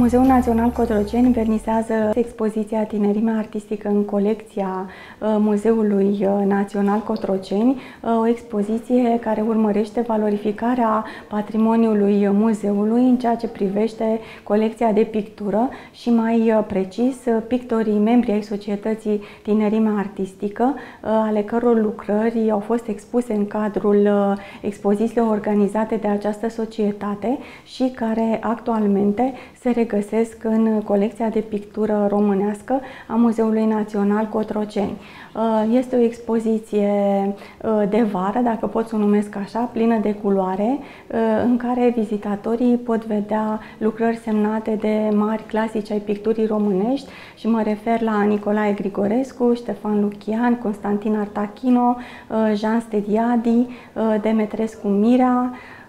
Muzeul Național Cotroceni vernisează expoziția Tinerimea Artistică în colecția uh, Muzeului uh, Național Cotroceni, uh, o expoziție care urmărește valorificarea patrimoniului muzeului în ceea ce privește colecția de pictură și mai precis pictorii membri ai societății Tinerimea Artistică, ale căror lucrări au fost expuse în cadrul expozițiilor organizate de această societate și care actualmente se regăsesc în colecția de pictură românească a Muzeului Național Cotroceni. Uh, este o expoziție uh, de vară, dacă pot să o numesc așa, plină de culoare, uh, în care vizitatorii pot vedea lucrări semnate de mari clasici ai picturii românești și mă refer la Nicolae Grigorescu, Ștefan Lucian, Constantin Artachino, Jean Stediadi, Demetrescu Mira, Um,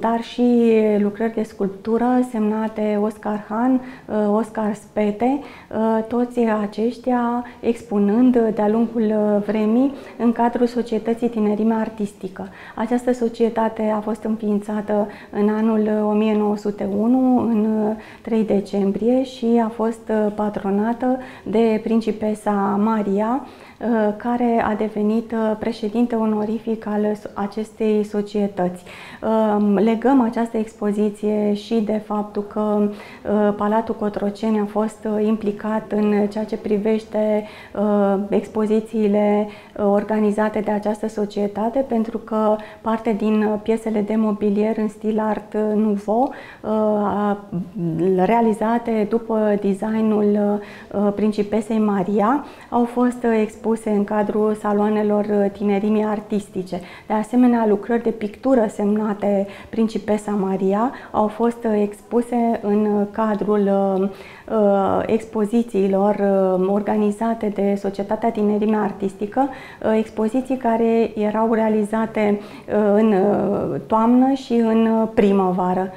dar și lucrări de sculptură semnate Oscar Han, uh, Oscar Spete, uh, toți aceștia expunând de-a lungul vremii în cadrul Societății Tinerime Artistică. Această societate a fost înființată în anul 1901, în 3 decembrie și a fost patronată de principesa Maria, Uh, care a devenit uh, președinte onorific al acestei societăți. Um, legăm această expoziție și de faptul că uh, Palatul Cotroceni a fost implicat în ceea ce privește expozițiile organizate de această societate, pentru că parte din piesele de mobilier în stil art nouveau, realizate după designul principesei Maria, au fost expuse expuse în cadrul saloanelor uh, tinerimii artistice. De asemenea, lucrări de pictură semnate Principesa Maria au fost uh, expuse în uh, cadrul expozițiilor organizate de Societatea Tinerime Artistică, expoziții care erau realizate în toamnă și în primăvară.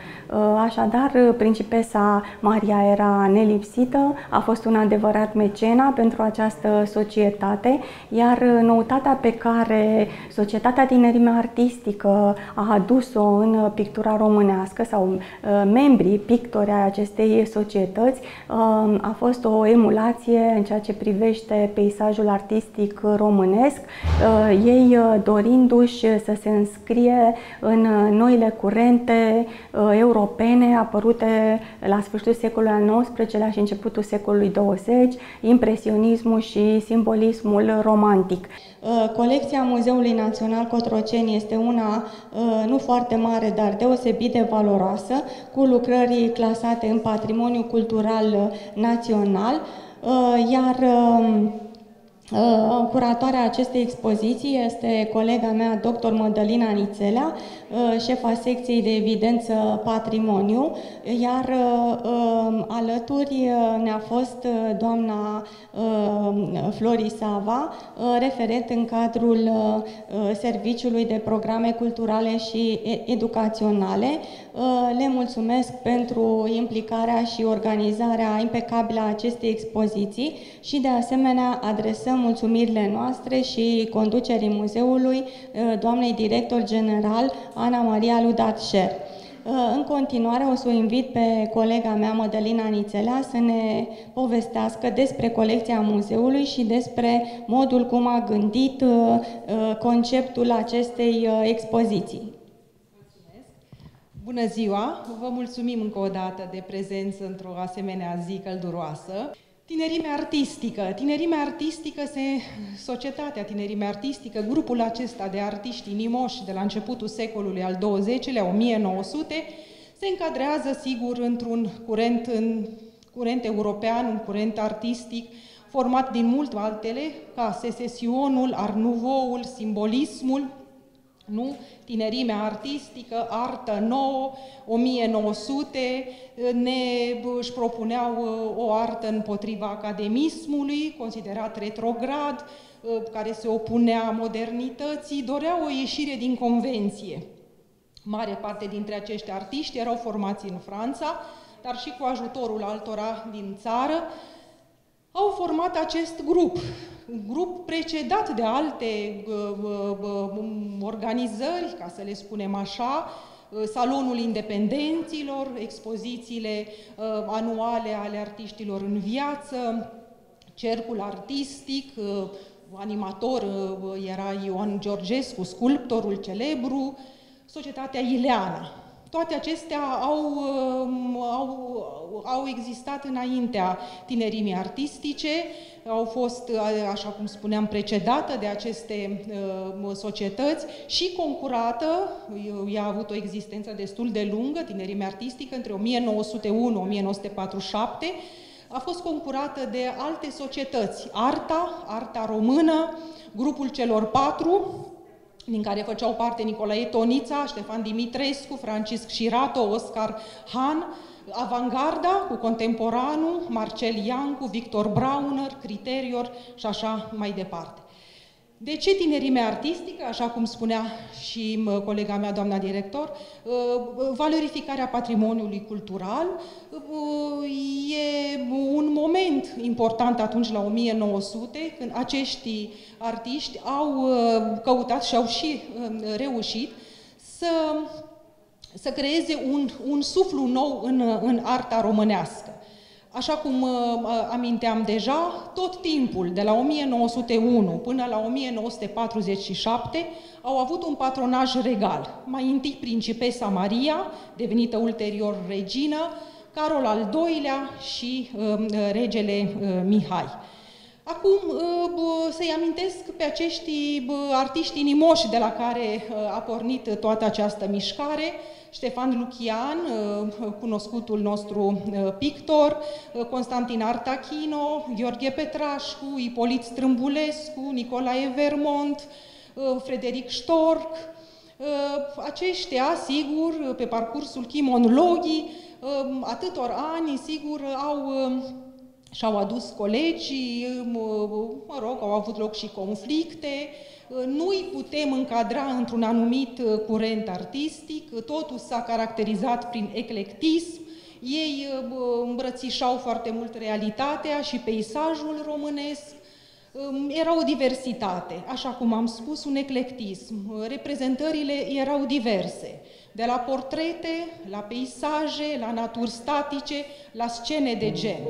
Așadar, principesa Maria era nelipsită, a fost un adevărat mecena pentru această societate notate, iar noutatea pe care Societatea Tinerime Artistică a adus-o în pictura românească sau uh, membrii pictori ai acestei societăți uh, a fost o emulație în ceea ce privește peisajul artistic românesc, uh, ei dorindu-și să se înscrie în noile curente europene apărute la sfârșitul secolului al XIX-lea și începutul secolului 20, impresionismul și simbolismul turismul romantic. Uh, colecția Muzeului Național Cotroceni este una uh, nu foarte mare, dar deosebit de valoroasă, cu lucrări clasate în patrimoniu cultural național, uh, iar um, Uh, curatoarea acestei expoziții este colega mea, dr. Mădălina Nițelea, uh, șefa secției de evidență patrimoniu, iar uh, um, alături ne-a fost doamna Flori Sava, referent în cadrul Serviciului de Programe Culturale și Educaționale. Le mulțumesc pentru implicarea și organizarea impecabilă a acestei expoziții și de asemenea adresăm mulțumirile noastre și conducerii muzeului, uh, doamnei director general Ana Maria Ludatșer. Uh, în continuare o să o invit pe colega mea, Mădălina Nițelea, să ne povestească despre colecția muzeului și despre modul cum a gândit uh, conceptul acestei expoziții. Bună ziua! Vă mulțumim încă o dată de prezență într-o asemenea zi călduroasă. Tinerimea artistică. Tinerimea artistică, se, societatea tinerimea artistică, grupul acesta de artiști inimoși de la începutul secolului al XX-lea, 1900, se încadrează, sigur, într-un curent, în, curent european, un curent artistic, format din mult altele, ca secesionul, art nouveau simbolismul, nu? Tinerimea artistică, artă nouă, 1900, ne își propuneau uh, o artă împotriva academismului, considerat retrograd, uh, care se opunea modernității, doreau o ieșire din convenție. Mare parte dintre acești artiști erau formați în Franța, dar și cu ajutorul altora din țară, au format acest grup, un grup precedat de alte uh, uh, uh, organizări, ca să le spunem așa, Salonul Independenților, expozițiile anuale ale artiștilor în viață, Cercul Artistic, animator era Ioan Georgescu, sculptorul celebru, Societatea Ileana. Toate acestea au, um, au, au existat înaintea tinerimii artistice, au fost, așa cum spuneam, precedată de aceste uh, societăți și concurată, ea a avut o existență destul de lungă, tinerimea artistică, între 1901-1947, a fost concurată de alte societăți, Arta, Arta Română, grupul celor patru, din care făceau parte Nicolae Tonița, Ștefan Dimitrescu, Francisc Șirato, Oscar Han, Avangarda cu contemporanul, Marcel Iancu, Victor Brauner, Criterior și așa mai departe. De ce tinerimea artistică, așa cum spunea și colega mea, doamna director, ă, valorificarea patrimoniului cultural ă, e un moment important atunci la 1900, când acești artiști au ă, căutat și au și reușit să, să creeze un, un suflu nou în, în arta românească. Așa cum uh, aminteam deja, tot timpul, de la 1901 până la 1947, au avut un patronaj regal. Mai întâi principesa Maria, devenită ulterior regină, Carol al II-lea și uh, regele uh, Mihai. Acum uh, să-i amintesc pe acești artiști inimoși de la care uh, a pornit toată această mișcare, Ștefan Lucian, uh, cunoscutul nostru uh, pictor, uh, Constantin Artachino, Gheorghe Petrașcu, Ipolit Strâmbulescu, Nicolae Vermont, Frederic Storc. Aceștia, sigur, pe parcursul chimonologii, atâtor ani, sigur, au și-au adus colegii, mă rog, au avut loc și conflicte, nu îi putem încadra într-un anumit uh, curent artistic, totul s-a caracterizat prin eclectism, ei uh, îmbrățișau foarte mult realitatea și peisajul românesc, um, era o diversitate, așa cum am spus, un eclectism. Reprezentările erau diverse, de la portrete, la peisaje, la naturi statice, la scene de gen.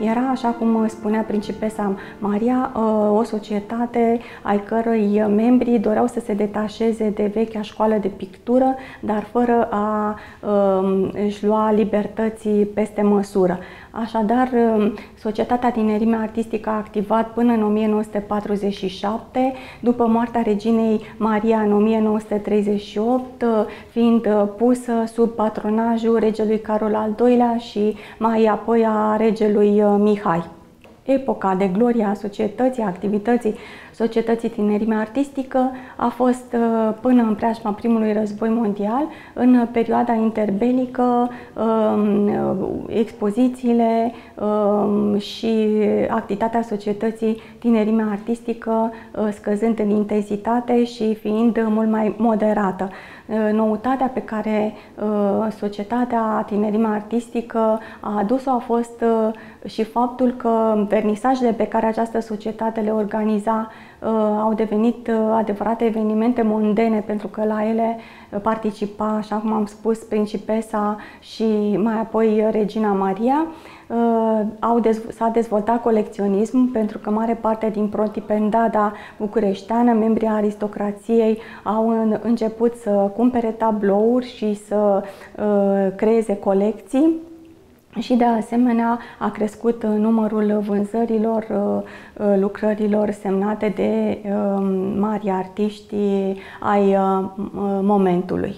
Era, așa cum spunea principesa Maria, o societate ai cărei membri doreau să se detașeze de vechea școală de pictură, dar fără a își lua libertății peste măsură. Așadar, Societatea Tinerimea Artistică a activat până în 1947, după moartea reginei Maria în 1938, fiind pusă sub patronajul regelui Carol al II-lea și mai apoi a regelui Mihai. Epoca de gloria a societății, a activității Societății Tinerimea Artistică a fost uh, până în preajma primului război mondial, în perioada interbelică, um, expozițiile um, și activitatea Societății Tinerimea Artistică uh, scăzând în intensitate și fiind mult mai moderată. Uh, noutatea pe care Societatea Tinerimea Artistică a adus-o a fost și faptul că vernisajele pe care această societate le organiza Uh, au devenit uh, adevărate evenimente mondene pentru că la ele participa, așa cum am spus, principesa și mai apoi Regina Maria. Uh, au dez- s-a dezvoltat colecționism pentru că mare parte din protipendada bucureșteană, membrii aristocrației au în, început să cumpere tablouri și să uh, creeze colecții și de asemenea a crescut uh, numărul vânzărilor uh, uh, lucrărilor semnate de um, mari artiști ai momentului.